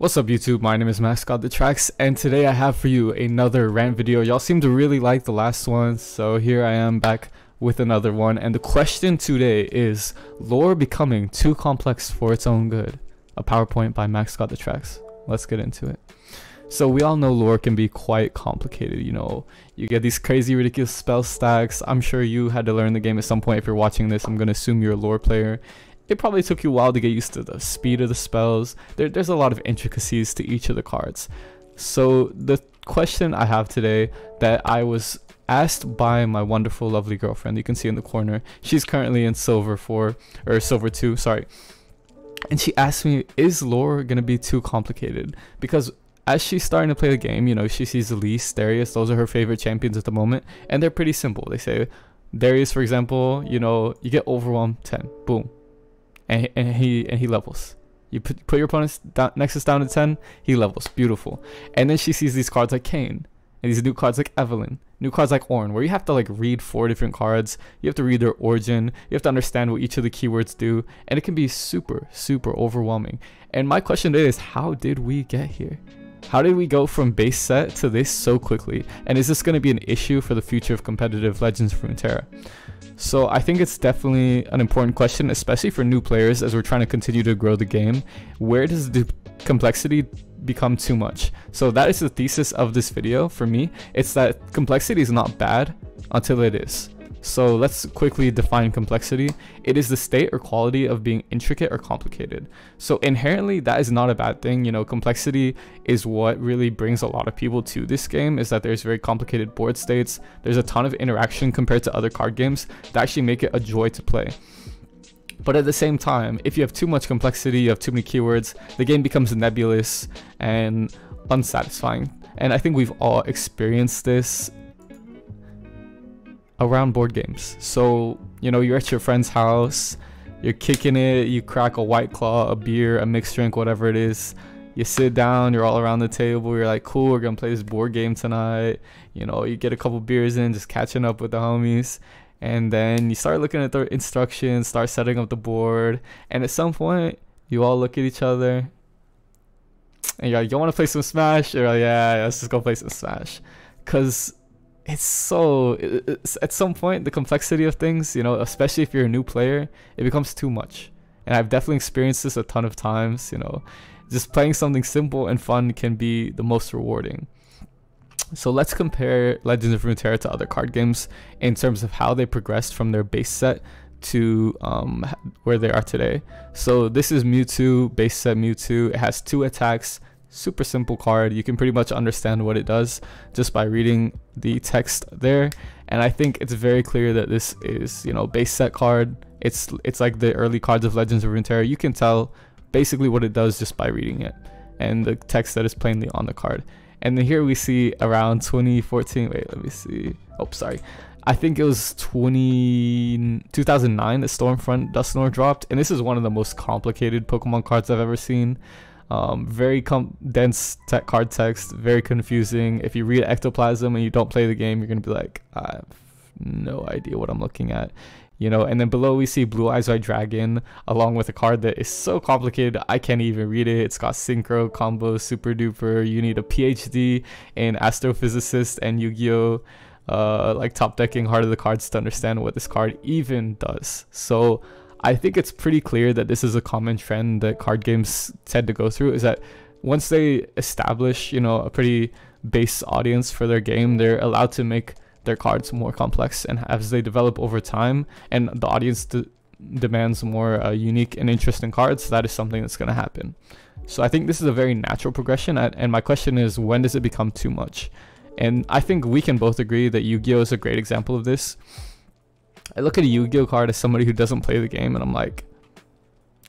What's up YouTube, my name is Max Got the Tracks and today I have for you another rant video. Y'all seem to really like the last one so here I am back with another one and the question today is lore becoming too complex for its own good? A PowerPoint by Max Got the Tracks. Let's get into it. So we all know lore can be quite complicated, you know. You get these crazy ridiculous spell stacks. I'm sure you had to learn the game at some point if you're watching this. I'm going to assume you're a lore player it probably took you a while to get used to the speed of the spells. There, there's a lot of intricacies to each of the cards. So the question I have today that I was asked by my wonderful, lovely girlfriend, you can see in the corner, she's currently in silver 4, or silver 2, sorry. And she asked me, is lore going to be too complicated? Because as she's starting to play the game, you know, she sees Elise, Darius, those are her favorite champions at the moment, and they're pretty simple. They say, Darius, for example, you know, you get overwhelmed 10, boom, and, and he and he levels. You put, put your opponent's down, nexus down to 10, he levels. Beautiful. And then she sees these cards like Kayn, and these new cards like Evelynn, new cards like Ornn, where you have to like read four different cards. You have to read their origin. You have to understand what each of the keywords do, and it can be super, super overwhelming. And my question today is, how did we get here? How did we go from base set to this so quickly? And is this going to be an issue for the future of competitive Legends of Runeterra? So I think it's definitely an important question, especially for new players as we're trying to continue to grow the game. Where does the complexity become too much? So that is the thesis of this video for me. It's that complexity is not bad until it is. So let's quickly define complexity. It is the state or quality of being intricate or complicated. So inherently that is not a bad thing. You know, complexity is what really brings a lot of people to this game is that there's very complicated board states. There's a ton of interaction compared to other card games that actually make it a joy to play. But at the same time, if you have too much complexity, you have too many keywords, the game becomes nebulous and unsatisfying. And I think we've all experienced this around board games. So, you know, you're at your friend's house, you're kicking it, you crack a white claw, a beer, a mixed drink, whatever it is. You sit down, you're all around the table, you're like, cool, we're gonna play this board game tonight. You know, you get a couple beers in, just catching up with the homies. And then you start looking at the instructions, start setting up the board. And at some point, you all look at each other and you're like, you wanna play some Smash? You're like, yeah, let's just go play some Smash. Cause it's so it's, at some point the complexity of things you know especially if you're a new player it becomes too much. And i've definitely experienced this a ton of times you know. Just playing something simple and fun can be the most rewarding. So let's compare legends of runeterra to other card games in terms of how they progressed from their base set to um, where they are today. So this is mewtwo base set mewtwo. It has two attacks super simple card. You can pretty much understand what it does just by reading the text there. And i think it's very clear that this is you know base set card. It's it's like the early cards of legends of runeterra. You can tell basically what it does just by reading it and the text that is plainly on the card. And then here we see around 2014 wait let me see. Oh sorry. I think it was 20, 2009 that Stormfront Dusknoir dropped, and this is one of the most complicated Pokemon cards I've ever seen. Um, very dense te card text, very confusing. If you read Ectoplasm and you don't play the game, you're gonna be like, I have no idea what I'm looking at. You know, and then below we see Blue Eyes White Dragon along with a card that is so complicated I can't even read it. It's got synchro, combo, super duper. You need a PhD in astrophysicist and Yu-Gi-Oh! Uh, like top decking heart of the cards to understand what this card even does. So I think it's pretty clear that this is a common trend that card games tend to go through is that once they establish, you know, a pretty base audience for their game, they're allowed to make their cards more complex and as they develop over time and the audience de demands more uh, unique and interesting cards, that is something that's going to happen. So I think this is a very natural progression and my question is when does it become too much? And I think we can both agree that Yu-Gi-Oh is a great example of this I look at a Yu-Gi-Oh card as somebody who doesn't play the game and I'm like,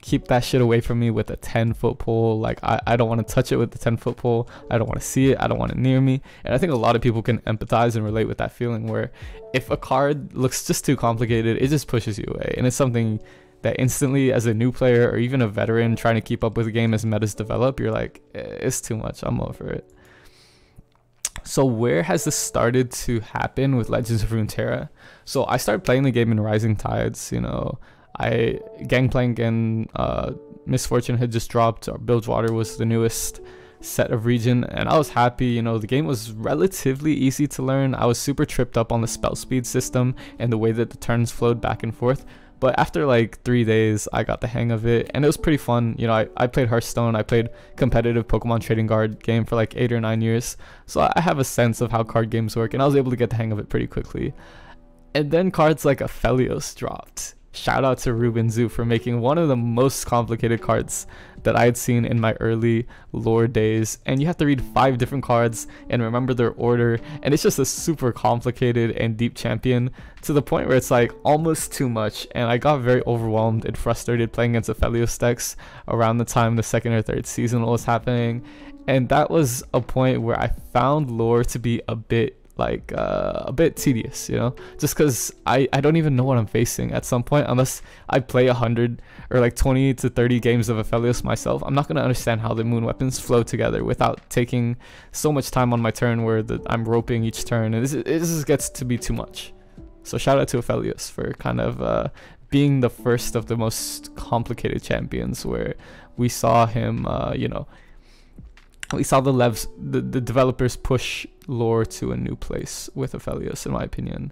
keep that shit away from me with a 10 foot pole. Like I, I don't want to touch it with the 10 foot pole. I don't want to see it. I don't want it near me. And I think a lot of people can empathize and relate with that feeling where if a card looks just too complicated, it just pushes you away. And it's something that instantly as a new player or even a veteran trying to keep up with the game as metas develop, you're like, eh, it's too much. I'm over it. So where has this started to happen with Legends of Runeterra? So I started playing the game in Rising Tides, you know. I Gangplank and uh, Miss Fortune had just dropped. Or Bilgewater was the newest set of region and I was happy you know the game was relatively easy to learn I was super tripped up on the spell speed system and the way that the turns flowed back and forth but after like three days I got the hang of it and it was pretty fun. You know I, I played Hearthstone I played competitive Pokemon trading card game for like eight or nine years. So I have a sense of how card games work and I was able to get the hang of it pretty quickly. And then cards like Aphelios dropped shout out to RubinZoo for making one of the most complicated cards that I had seen in my early lore days. And you have to read five different cards and remember their order. And it's just a super complicated and deep champion to the point where it's like almost too much. And I got very overwhelmed and frustrated playing against Aphelios decks around the time the second or third season was happening. And that was a point where I found lore to be a bit like uh, a bit tedious, you know, just because I, I don't even know what I'm facing at some point unless I play 100 or like 20 to 30 games of Aphelios myself. I'm not going to understand how the moon weapons flow together without taking so much time on my turn where the, I'm roping each turn. And this, this gets to be too much. So shout out to Aphelios for kind of uh, being the first of the most complicated champions where we saw him, uh, you know, we saw the levs the, the developers push lore to a new place with Aphelios in my opinion.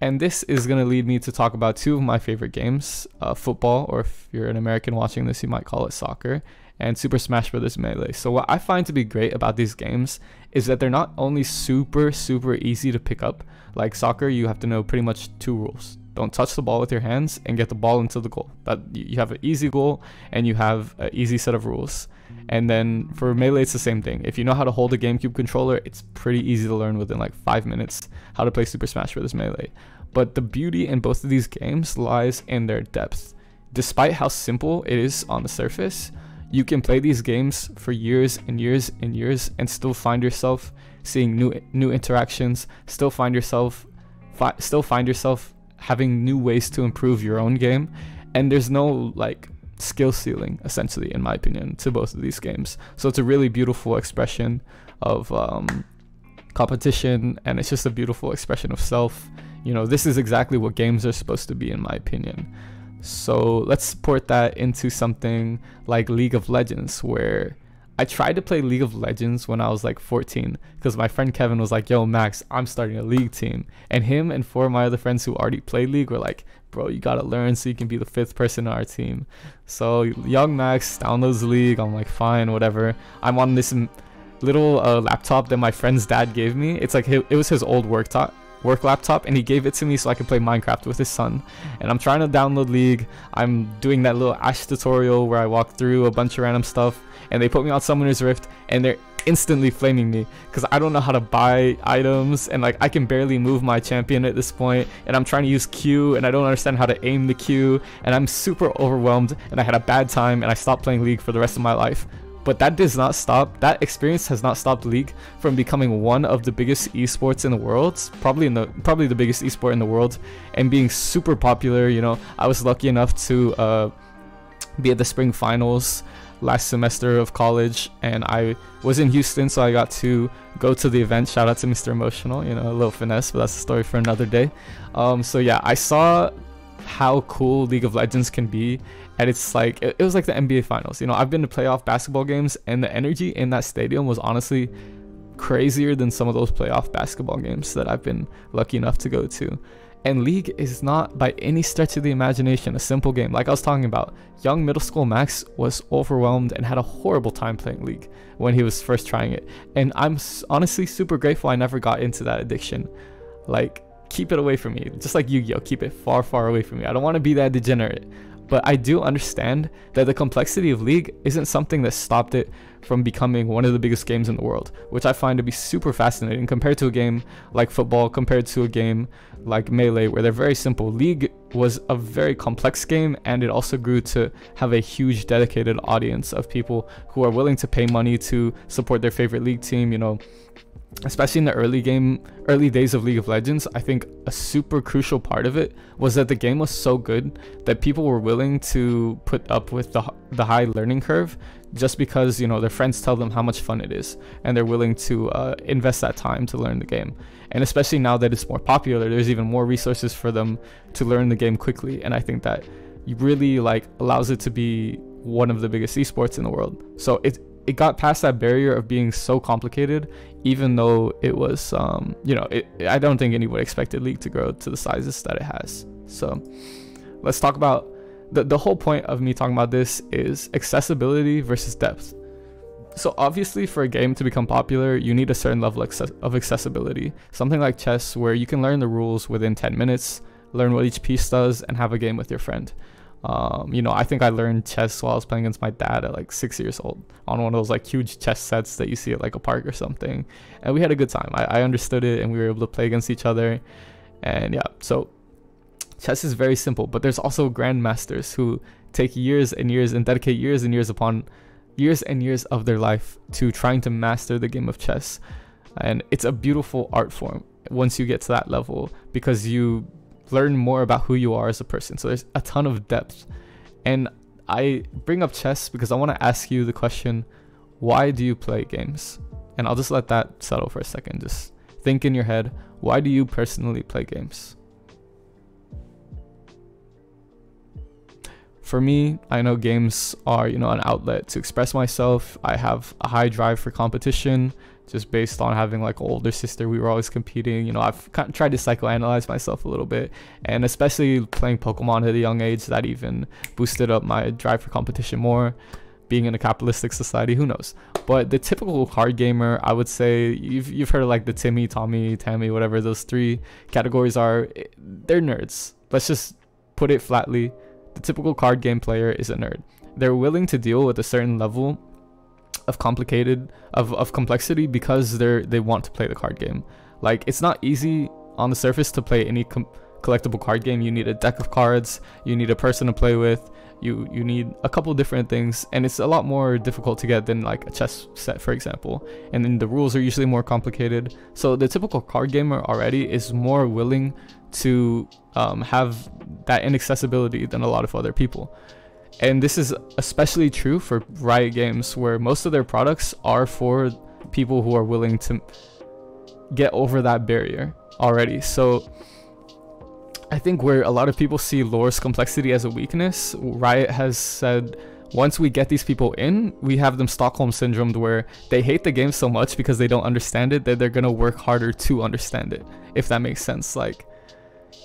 And this is going to lead me to talk about two of my favorite games uh, football or if you're an american watching this you might call it soccer and super smash bros melee. So what i find to be great about these games is that they're not only super super easy to pick up. Like soccer you have to know pretty much two rules. Don't touch the ball with your hands and get the ball into the goal. That you have an easy goal and you have an easy set of rules and then for Melee, it's the same thing. If you know how to hold a GameCube controller, it's pretty easy to learn within like five minutes how to play Super Smash Bros. Melee. But the beauty in both of these games lies in their depth. Despite how simple it is on the surface, you can play these games for years and years and years and still find yourself seeing new new interactions, still find yourself fi- still find yourself having new ways to improve your own game and there's no like skill ceiling essentially in my opinion to both of these games. So it's a really beautiful expression of um, competition and it's just a beautiful expression of self. You know this is exactly what games are supposed to be in my opinion. So let's port that into something like league of legends where I tried to play League of Legends when I was like 14 because my friend Kevin was like, "Yo, Max, I'm starting a league team," and him and four of my other friends who already played League were like, "Bro, you gotta learn so you can be the fifth person on our team." So young Max downloads League. I'm like, "Fine, whatever." I'm on this little uh, laptop that my friend's dad gave me. It's like it was his old work top work laptop and he gave it to me so I could play Minecraft with his son. And I'm trying to download League. I'm doing that little Ashe tutorial where I walk through a bunch of random stuff and they put me on Summoner's Rift and they're instantly flaming me because I don't know how to buy items and like I can barely move my champion at this point and I'm trying to use Q and I don't understand how to aim the Q and I'm super overwhelmed and I had a bad time and I stopped playing League for the rest of my life. But that does not stop, that experience has not stopped League from becoming one of the biggest esports in the world, probably in the probably the biggest esport in the world and being super popular, you know. I was lucky enough to uh, be at the spring finals last semester of college and I was in Houston so I got to go to the event. Shout out to Mr. Emotional you know a little finesse but that's a story for another day. Um, so yeah I saw how cool League of Legends can be and it's like it, it was like the NBA finals you know. I've been to playoff basketball games and the energy in that stadium was honestly crazier than some of those playoff basketball games that I've been lucky enough to go to and League is not by any stretch of the imagination a simple game. Like I was talking about, young middle school Max was overwhelmed and had a horrible time playing League when he was first trying it. And I'm honestly super grateful I never got into that addiction. Like, keep it away from me. Just like Yu Gi Oh! Keep it far, far away from me. I don't want to be that degenerate. But I do understand that the complexity of League isn't something that stopped it from becoming one of the biggest games in the world, which I find to be super fascinating compared to a game like football, compared to a game like Melee, where they're very simple. League was a very complex game, and it also grew to have a huge dedicated audience of people who are willing to pay money to support their favorite league team. You know, especially in the early game early days of league of legends i think a super crucial part of it was that the game was so good that people were willing to put up with the, the high learning curve just because you know their friends tell them how much fun it is and they're willing to uh, invest that time to learn the game and especially now that it's more popular there's even more resources for them to learn the game quickly and i think that really like allows it to be one of the biggest esports in the world. So it it got past that barrier of being so complicated, even though it was, um, you know, it, I don't think anyone expected League to grow to the sizes that it has. So let's talk about the, the whole point of me talking about this is accessibility versus depth. So obviously for a game to become popular, you need a certain level of accessibility. Something like chess where you can learn the rules within 10 minutes, learn what each piece does, and have a game with your friend. Um, you know, I think I learned chess while I was playing against my dad at like six years old on one of those like huge chess sets that you see at like a park or something. And we had a good time. I, I understood it and we were able to play against each other. And yeah, so chess is very simple, but there's also grandmasters who take years and years and dedicate years and years upon years and years of their life to trying to master the game of chess. And it's a beautiful art form once you get to that level because you learn more about who you are as a person. So there's a ton of depth. And I bring up chess because I want to ask you the question why do you play games? And I'll just let that settle for a second. Just think in your head why do you personally play games? For me, I know games are, you know, an outlet to express myself. I have a high drive for competition just based on having like an older sister we were always competing you know i've kind of tried to psychoanalyze myself a little bit and especially playing pokemon at a young age that even boosted up my drive for competition more. Being in a capitalistic society who knows? But the typical card gamer i would say you've, you've heard of like the timmy tommy tammy whatever those three categories are eh, they're nerds. Let's just put it flatly. The typical card game player is a nerd. They're willing to deal with a certain level of complicated of, of complexity because they're they want to play the card game. Like it's not easy on the surface to play any collectible card game. You need a deck of cards you need a person to play with you you need a couple different things and it's a lot more difficult to get than like a chess set for example. And then the rules are usually more complicated. So the typical card gamer already is more willing to um, have that inaccessibility than a lot of other people and this is especially true for Riot Games, where most of their products are for people who are willing to get over that barrier already. So I think where a lot of people see lore's complexity as a weakness, Riot has said once we get these people in, we have them Stockholm syndromed where they hate the game so much because they don't understand it that they're gonna work harder to understand it. If that makes sense. Like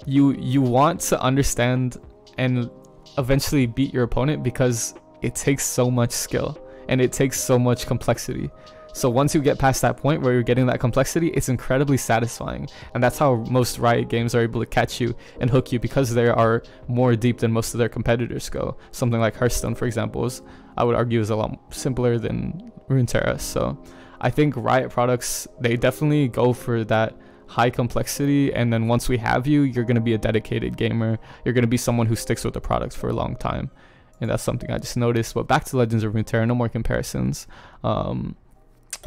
you you want to understand and eventually beat your opponent because it takes so much skill and it takes so much complexity. So once you get past that point where you're getting that complexity, it's incredibly satisfying. And that's how most Riot games are able to catch you and hook you because they are more deep than most of their competitors go. Something like Hearthstone, for example, is I would argue is a lot simpler than Runeterra. So I think Riot products, they definitely go for that high complexity and then once we have you you're going to be a dedicated gamer. You're going to be someone who sticks with the product for a long time. And that's something i just noticed. But back to legends of runeterra no more comparisons. Um,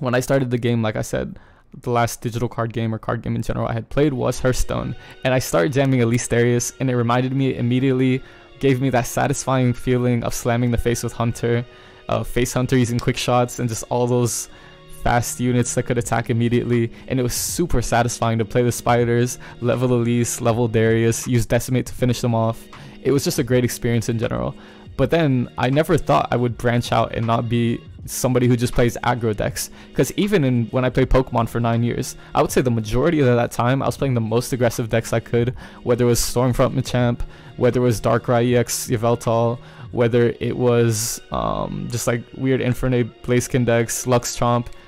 when i started the game like i said the last digital card game or card game in general i had played was hearthstone. And i started jamming elise darius and it reminded me immediately gave me that satisfying feeling of slamming the face with hunter uh, face hunter using quick shots and just all those fast units that could attack immediately, and it was super satisfying to play the spiders, level Elise, level Darius, use Decimate to finish them off. It was just a great experience in general. But then I never thought I would branch out and not be somebody who just plays aggro decks. Because even in when I played Pokemon for nine years, I would say the majority of that time I was playing the most aggressive decks I could, whether it was Stormfront Machamp, whether it was Darkrai EX Yveltal, whether it was um, just like weird Infernape Blaziken decks, Lux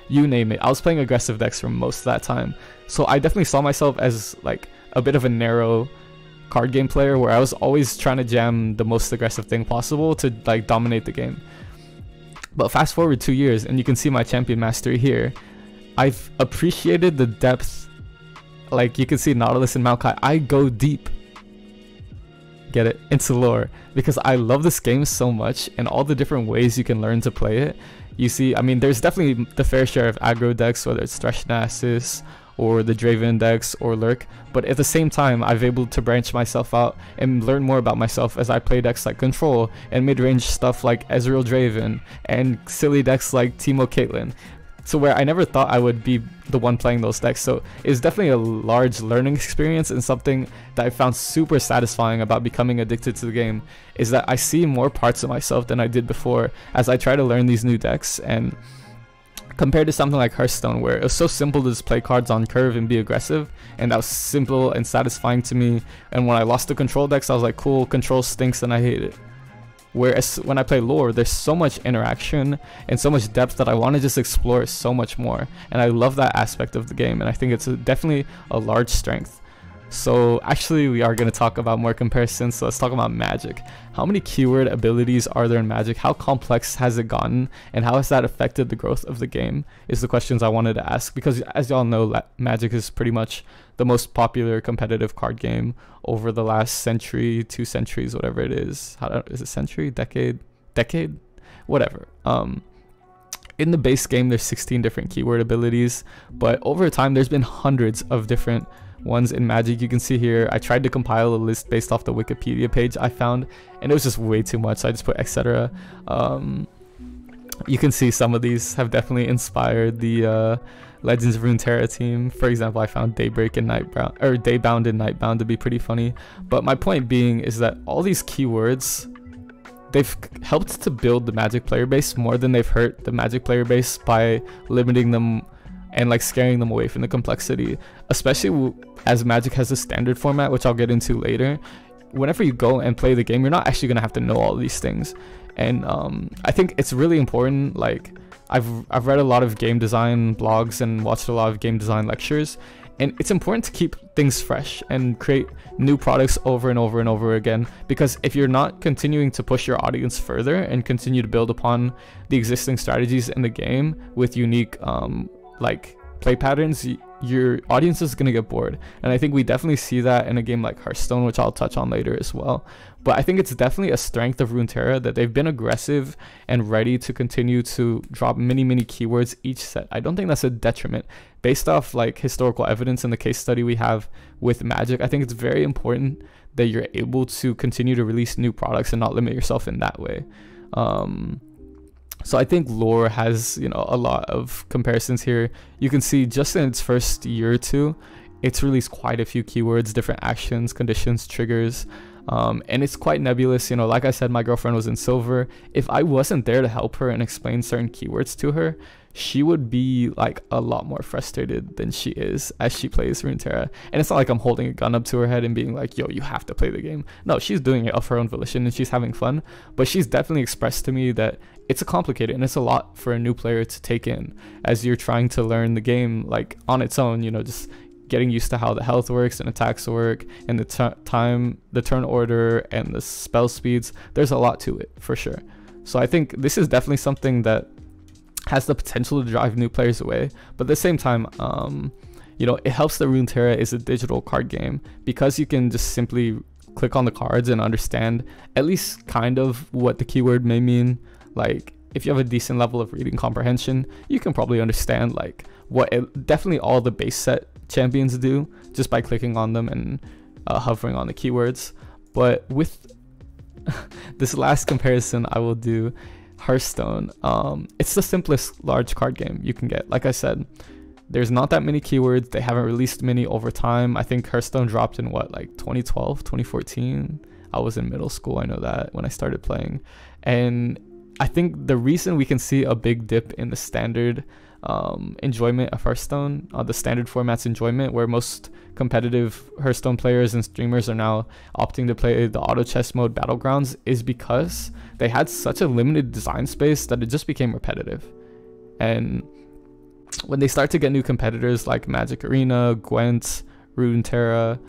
you name it. I was playing aggressive decks for most of that time. So I definitely saw myself as like a bit of a narrow card game player where I was always trying to jam the most aggressive thing possible to like dominate the game. But fast forward two years and you can see my champion mastery here. I've appreciated the depth. Like you can see Nautilus and Maokai. I go deep. Get it? Into lore. Because I love this game so much and all the different ways you can learn to play it you see, I mean, there's definitely the fair share of aggro decks, whether it's Thresh Nasus or the Draven decks or Lurk, but at the same time, I've able to branch myself out and learn more about myself as I play decks like Control and mid-range stuff like Ezreal Draven and silly decks like Teemo Caitlyn. To where I never thought I would be the one playing those decks. So it's definitely a large learning experience and something that I found super satisfying about becoming addicted to the game is that I see more parts of myself than I did before as I try to learn these new decks. And compared to something like Hearthstone where it was so simple to just play cards on curve and be aggressive and that was simple and satisfying to me. And when I lost the control decks I was like cool control stinks and I hate it whereas when I play lore there's so much interaction and so much depth that I want to just explore so much more and I love that aspect of the game and I think it's a, definitely a large strength so actually we are going to talk about more comparisons. So let's talk about Magic. How many keyword abilities are there in Magic? How complex has it gotten? And how has that affected the growth of the game is the questions I wanted to ask. Because as y'all know, Magic is pretty much the most popular competitive card game over the last century, two centuries, whatever it is. How is it century, decade, decade, whatever. Um, in the base game, there's 16 different keyword abilities, but over time, there's been hundreds of different ones in Magic. You can see here, I tried to compile a list based off the Wikipedia page I found, and it was just way too much. So I just put etc. Um, you can see some of these have definitely inspired the uh, Legends of Runeterra team. For example, I found Daybreak and Nightbound or Daybound and Nightbound to be pretty funny. But my point being is that all these keywords they've helped to build the Magic player base more than they've hurt the Magic player base by limiting them and like scaring them away from the complexity, especially as Magic has a standard format, which I'll get into later. Whenever you go and play the game, you're not actually gonna have to know all these things, and um, I think it's really important. Like I've I've read a lot of game design blogs and watched a lot of game design lectures, and it's important to keep things fresh and create new products over and over and over again because if you're not continuing to push your audience further and continue to build upon the existing strategies in the game with unique um, like play patterns, your audience is going to get bored. And I think we definitely see that in a game like Hearthstone, which I'll touch on later as well. But I think it's definitely a strength of Runeterra that they've been aggressive and ready to continue to drop many, many keywords each set. I don't think that's a detriment. Based off like historical evidence and the case study we have with Magic, I think it's very important that you're able to continue to release new products and not limit yourself in that way. Um, so I think lore has, you know, a lot of comparisons here. You can see just in its first year or two, it's released quite a few keywords, different actions, conditions, triggers. Um, and it's quite nebulous. You know, like I said, my girlfriend was in silver. If I wasn't there to help her and explain certain keywords to her, she would be like a lot more frustrated than she is as she plays Runeterra. And it's not like I'm holding a gun up to her head and being like, yo, you have to play the game. No, she's doing it of her own volition and she's having fun. But she's definitely expressed to me that it's a complicated and it's a lot for a new player to take in as you're trying to learn the game like on its own, you know, just getting used to how the health works and attacks work and the time, the turn order and the spell speeds. There's a lot to it for sure. So I think this is definitely something that has the potential to drive new players away. But at the same time, um, you know, it helps that Runeterra is a digital card game because you can just simply click on the cards and understand at least kind of what the keyword may mean. Like if you have a decent level of reading comprehension, you can probably understand like what it, definitely all the base set champions do just by clicking on them and uh, hovering on the keywords. But with this last comparison I will do Hearthstone, um, it's the simplest large card game you can get. Like I said, there's not that many keywords. They haven't released many over time. I think Hearthstone dropped in what, like 2012, 2014? I was in middle school, I know that when I started playing. And I think the reason we can see a big dip in the standard um, enjoyment of Hearthstone, uh, the standard format's enjoyment, where most competitive Hearthstone players and streamers are now opting to play the auto chess mode battlegrounds, is because they had such a limited design space that it just became repetitive. And when they start to get new competitors like Magic Arena, Gwent, Runeterra,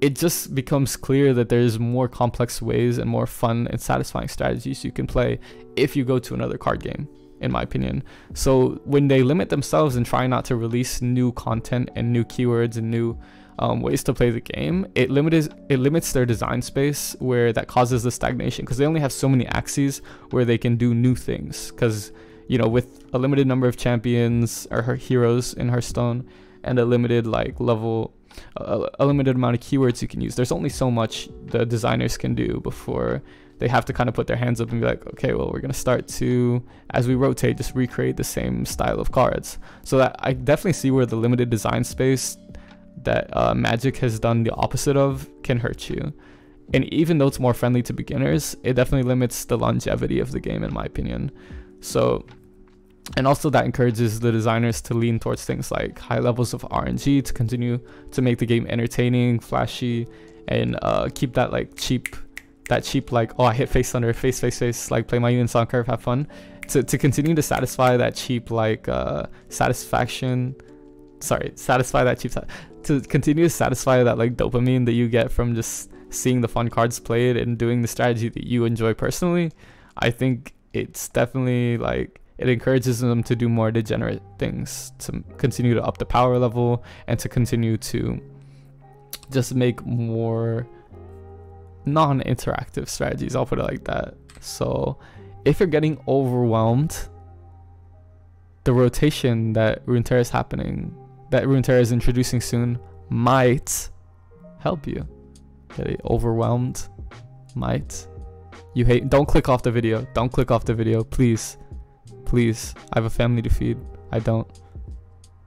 it just becomes clear that there's more complex ways and more fun and satisfying strategies you can play if you go to another card game in my opinion. So when they limit themselves and try not to release new content and new keywords and new um, ways to play the game, it limits it limits their design space where that causes the stagnation because they only have so many axes where they can do new things. Because you know, with a limited number of champions or her heroes in Hearthstone and a limited like level, a, a limited amount of keywords you can use, there's only so much the designers can do before they have to kind of put their hands up and be like, okay, well, we're gonna start to as we rotate, just recreate the same style of cards. So that I definitely see where the limited design space that uh, Magic has done the opposite of can hurt you. And even though it's more friendly to beginners, it definitely limits the longevity of the game, in my opinion. So and also that encourages the designers to lean towards things like high levels of RNG to continue to make the game entertaining, flashy, and uh, keep that like cheap, that cheap like oh I hit face thunder face face face like play my units on curve have fun, to to continue to satisfy that cheap like uh, satisfaction, sorry satisfy that cheap to continue to satisfy that like dopamine that you get from just seeing the fun cards played and doing the strategy that you enjoy personally. I think it's definitely like it encourages them to do more degenerate things, to continue to up the power level, and to continue to just make more non interactive strategies. I'll put it like that. So, if you're getting overwhelmed, the rotation that Runeterra is happening, that Runeterra is introducing soon, might help you. Getting overwhelmed might. You hate. Don't click off the video. Don't click off the video, please. Please, I have a family to feed. I don't.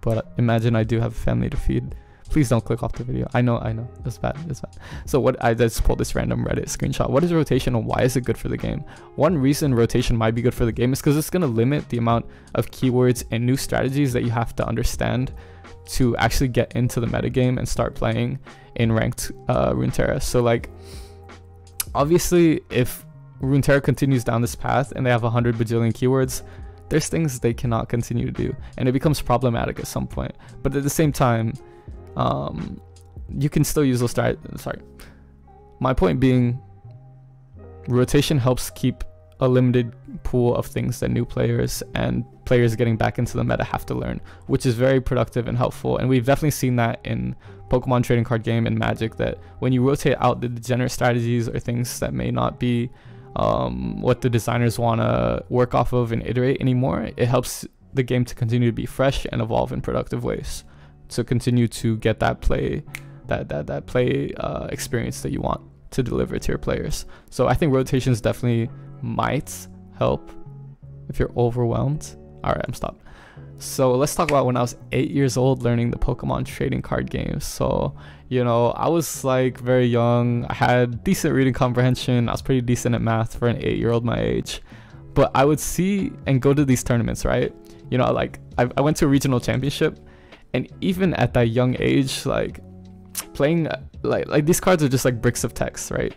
But imagine I do have a family to feed. Please don't click off the video. I know, I know. It's bad. It's bad. So what I just pulled this random Reddit screenshot. What is rotation and why is it good for the game? One reason rotation might be good for the game is because it's gonna limit the amount of keywords and new strategies that you have to understand to actually get into the metagame and start playing in ranked uh, Runeterra. So like, obviously, if Runeterra continues down this path and they have 100 bajillion keywords, there's things they cannot continue to do and it becomes problematic at some point but at the same time um, you can still use those strat sorry my point being rotation helps keep a limited pool of things that new players and players getting back into the meta have to learn which is very productive and helpful and we've definitely seen that in pokemon trading card game and magic that when you rotate out the degenerate strategies or things that may not be um, what the designers want to work off of and iterate anymore. It helps the game to continue to be fresh and evolve in productive ways to continue to get that play that that that play uh, experience that you want to deliver to your players. So I think rotations definitely might help if you're overwhelmed. All right, I'm stopped. So let's talk about when I was eight years old learning the Pokemon trading card games. So you know, I was like very young. I had decent reading comprehension. I was pretty decent at math for an eight year old my age. But I would see and go to these tournaments, right? You know, like I, I went to a regional championship, and even at that young age, like playing like like these cards are just like bricks of text, right?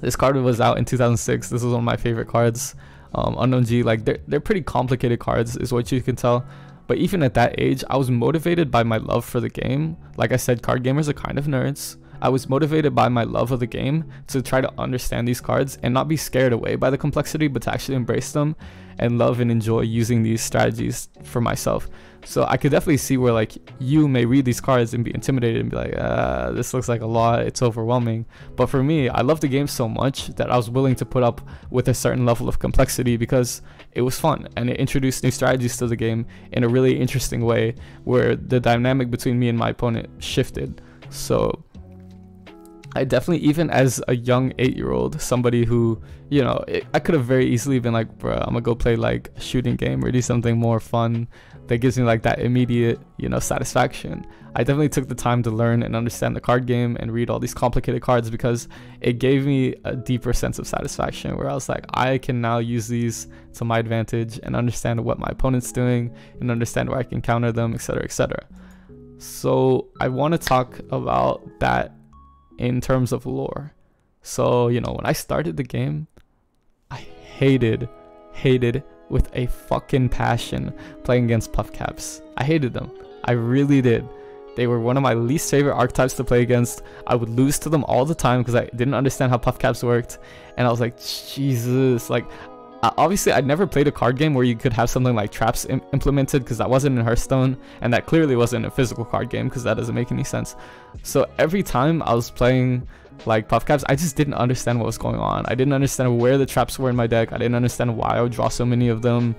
This card was out in 2006. This was one of my favorite cards. Um, Unown G, like they're they're pretty complicated cards, is what you can tell. But even at that age, I was motivated by my love for the game. Like I said, card gamers are kind of nerds. I was motivated by my love of the game to try to understand these cards and not be scared away by the complexity, but to actually embrace them and love and enjoy using these strategies for myself. So I could definitely see where like you may read these cards and be intimidated and be like, uh, this looks like a lot, it's overwhelming. But for me, I love the game so much that I was willing to put up with a certain level of complexity because it was fun and it introduced new strategies to the game in a really interesting way where the dynamic between me and my opponent shifted. So I definitely, even as a young eight year old, somebody who, you know, it, I could have very easily been like, bro, I'm gonna go play like a shooting game or do something more fun that gives me like that immediate, you know, satisfaction. I definitely took the time to learn and understand the card game and read all these complicated cards because it gave me a deeper sense of satisfaction where I was like, I can now use these to my advantage and understand what my opponent's doing and understand where I can counter them, etc., etc. So I want to talk about that in terms of lore. So, you know, when I started the game, I hated, hated with a fucking passion playing against Puffcaps. I hated them. I really did. They were one of my least favorite archetypes to play against. I would lose to them all the time because I didn't understand how Puffcaps worked. And I was like, Jesus, like, obviously I'd never played a card game where you could have something like traps Im implemented because that wasn't in Hearthstone and that clearly wasn't a physical card game because that doesn't make any sense. So every time I was playing like Puffcaps, I just didn't understand what was going on. I didn't understand where the traps were in my deck. I didn't understand why I would draw so many of them.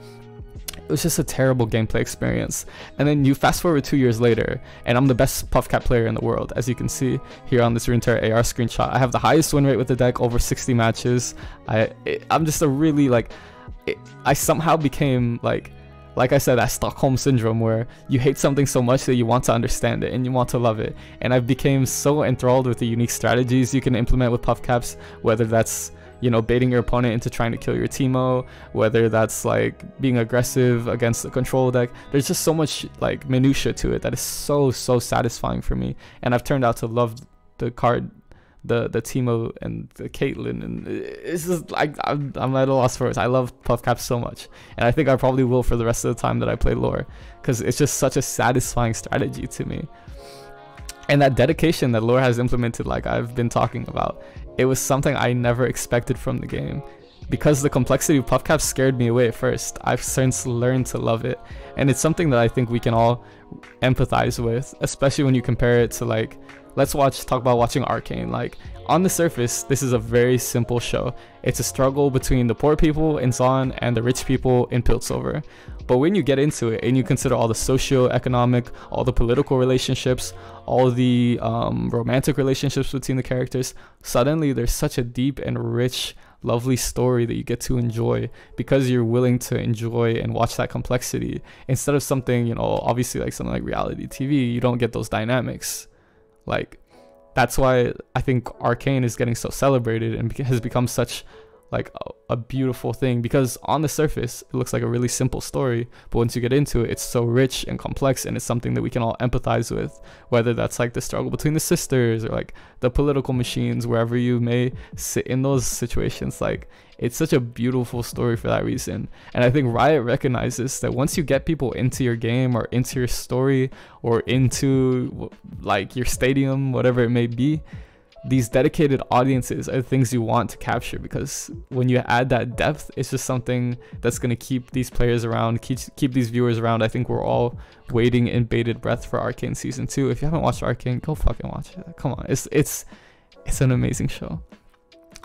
It was just a terrible gameplay experience. And then you fast forward two years later, and I'm the best Puffcap player in the world, as you can see here on this Runeterra AR screenshot. I have the highest win rate with the deck, over 60 matches. I it, I'm just a really like, it, I somehow became like like I said, that Stockholm syndrome where you hate something so much that you want to understand it and you want to love it. And I've became so enthralled with the unique strategies you can implement with puff caps, whether that's you know baiting your opponent into trying to kill your Teemo, whether that's like being aggressive against the control deck. There's just so much like minutia to it that is so so satisfying for me, and I've turned out to love the card the the Teemo and the Caitlyn and it's just like I'm, I'm at a loss for words. I love Puff Cap so much, and I think I probably will for the rest of the time that I play lore, because it's just such a satisfying strategy to me. And that dedication that lore has implemented, like I've been talking about, it was something I never expected from the game. Because the complexity of Puff Cap scared me away at first, I've since learned to love it, and it's something that I think we can all empathize with, especially when you compare it to like let's watch talk about watching Arcane. Like on the surface, this is a very simple show. It's a struggle between the poor people in Zaun and the rich people in Piltover. But when you get into it and you consider all the socio-economic, all the political relationships, all the um, romantic relationships between the characters, suddenly there's such a deep and rich, lovely story that you get to enjoy because you're willing to enjoy and watch that complexity instead of something, you know, obviously like something like reality TV, you don't get those dynamics. Like that's why I think Arcane is getting so celebrated and has become such like a, beautiful thing because on the surface it looks like a really simple story but once you get into it it's so rich and complex and it's something that we can all empathize with whether that's like the struggle between the sisters or like the political machines wherever you may sit in those situations like it's such a beautiful story for that reason. And i think riot recognizes that once you get people into your game or into your story or into like your stadium whatever it may be these dedicated audiences are things you want to capture because when you add that depth, it's just something that's going to keep these players around, keep, keep these viewers around. I think we're all waiting in bated breath for Arcane season two. If you haven't watched Arcane, go fucking watch it. Come on, it's it's it's an amazing show.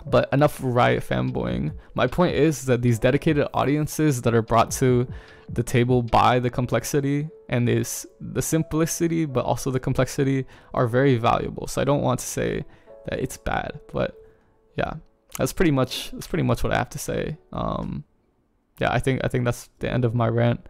But enough Riot fanboying. My point is that these dedicated audiences that are brought to the table by the complexity and this the simplicity, but also the complexity are very valuable. So I don't want to say that it's bad. But yeah, that's pretty much that's pretty much what I have to say. Um, yeah, I think I think that's the end of my rant.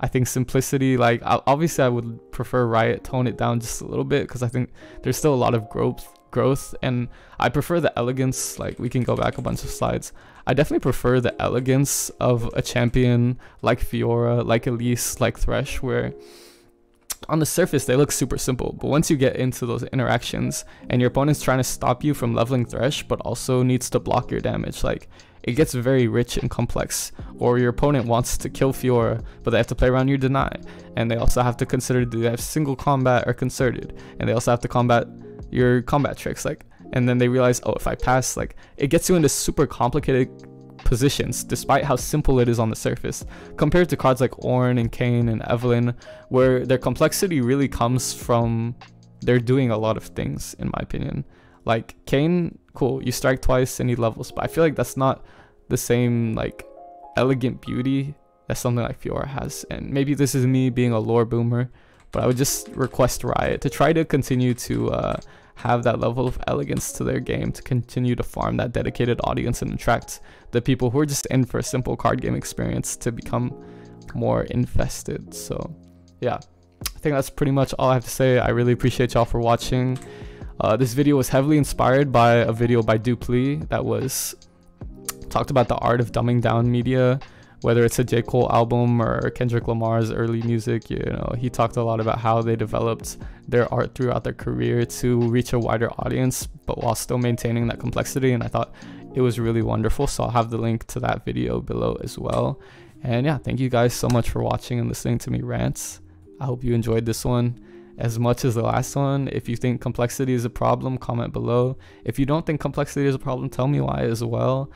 I think simplicity, like obviously, I would prefer Riot tone it down just a little bit because I think there's still a lot of growth, growth, and I prefer the elegance. Like we can go back a bunch of slides. I definitely prefer the elegance of a champion like Fiora, like Elise, like Thresh, where on the surface they look super simple, but once you get into those interactions and your opponent's trying to stop you from leveling Thresh, but also needs to block your damage, like it gets very rich and complex. Or your opponent wants to kill Fiora, but they have to play around your deny, and they also have to consider do they have single combat or concerted, and they also have to combat your combat tricks, like. And then they realize, oh, if I pass, like, it gets you into super complicated positions, despite how simple it is on the surface, compared to cards like Ornn and Kayn and Evelynn, where their complexity really comes from they're doing a lot of things, in my opinion. Like Kayn, cool, you strike twice and he levels, but I feel like that's not the same like elegant beauty that something like Fiora has. And maybe this is me being a lore boomer, but I would just request Riot to try to continue to uh, have that level of elegance to their game to continue to farm that dedicated audience and attract the people who are just in for a simple card game experience to become more infested. So, yeah, I think that's pretty much all I have to say. I really appreciate y'all for watching. Uh, this video was heavily inspired by a video by Dupli that was talked about the art of dumbing down media whether it's a J. Cole album or Kendrick Lamar's early music, you know, he talked a lot about how they developed their art throughout their career to reach a wider audience, but while still maintaining that complexity. And I thought it was really wonderful. So I'll have the link to that video below as well. And yeah, thank you guys so much for watching and listening to me rants. I hope you enjoyed this one as much as the last one. If you think complexity is a problem, comment below. If you don't think complexity is a problem, tell me why as well.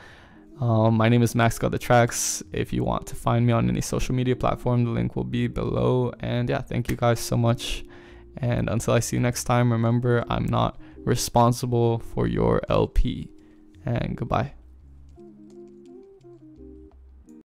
Um, my name is Max Got the Tracks. If you want to find me on any social media platform, the link will be below. And yeah, thank you guys so much. And until I see you next time, remember I'm not responsible for your LP. And goodbye.